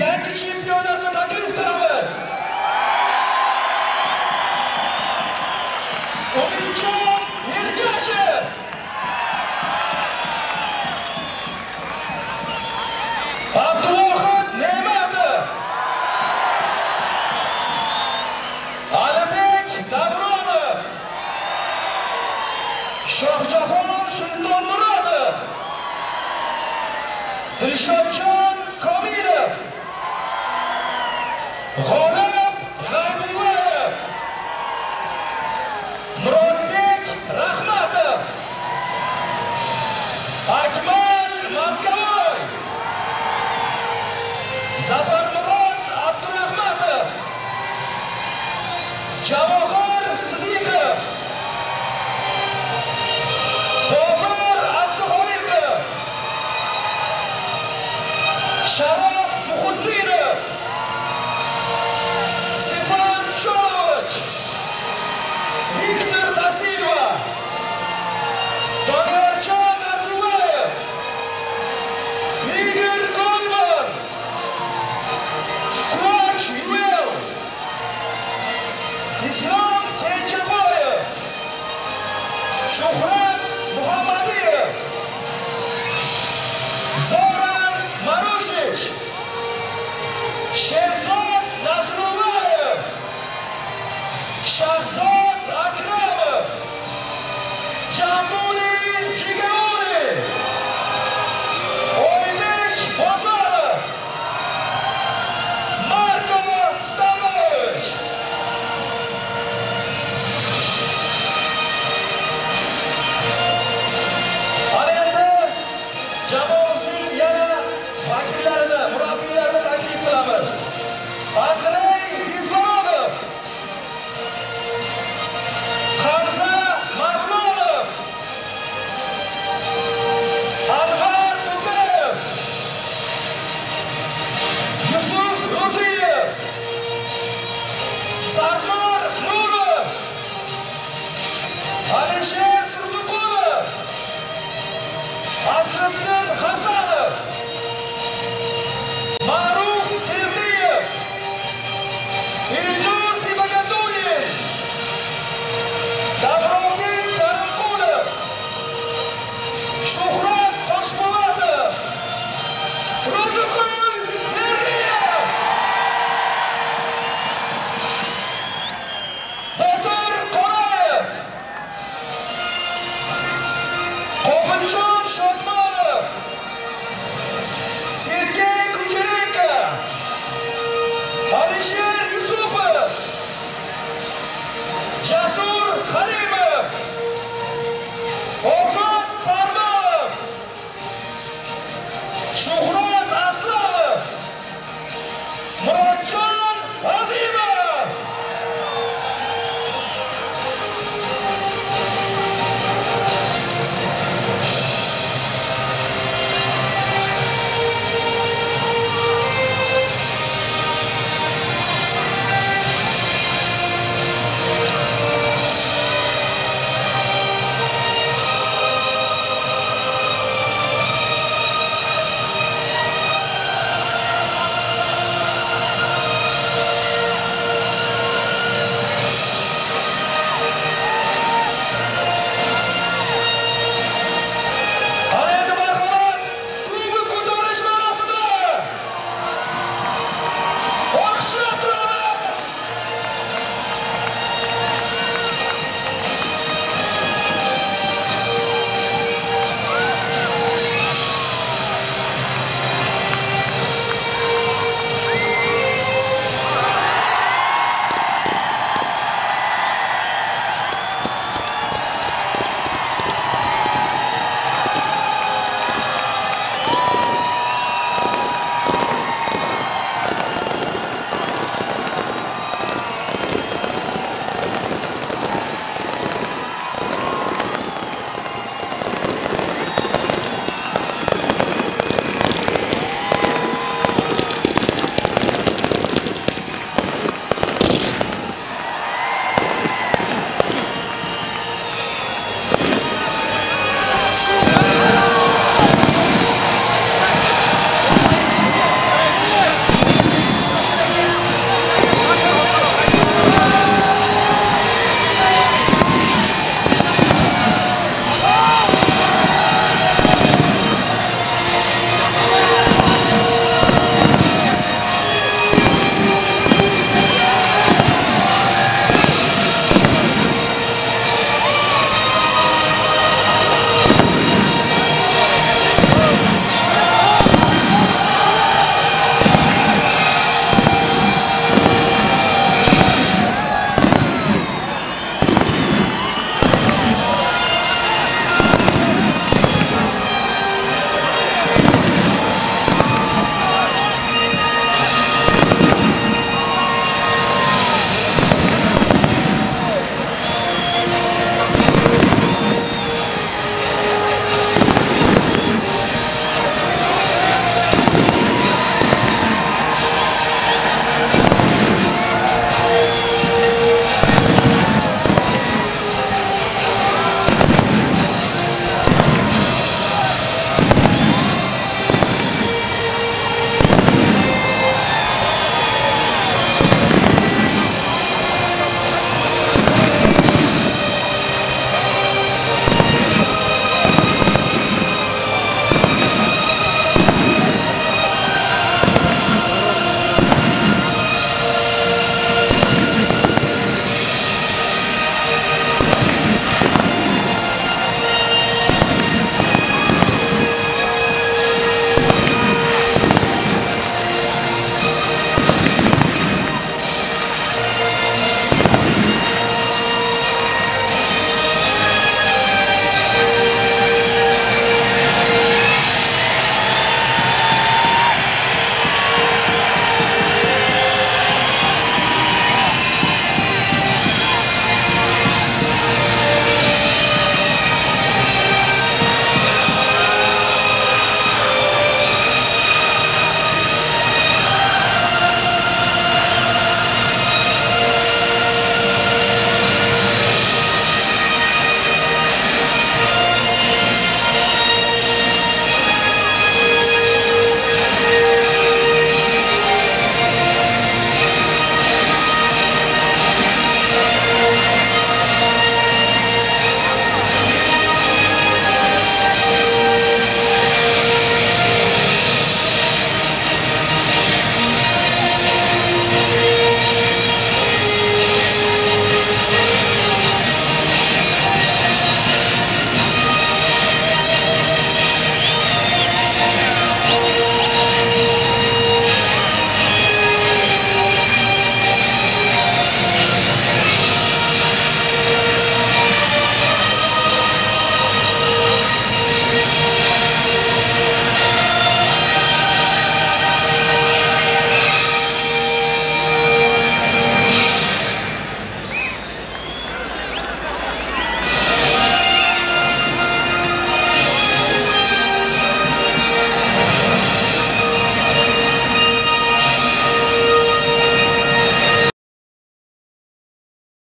Yanki şampiyonlarını taklif kılamız. Omincan Yerkaşev. Abdülvahid Neymatov. Alibek Davronov. Şahcafer. love. The short Share Show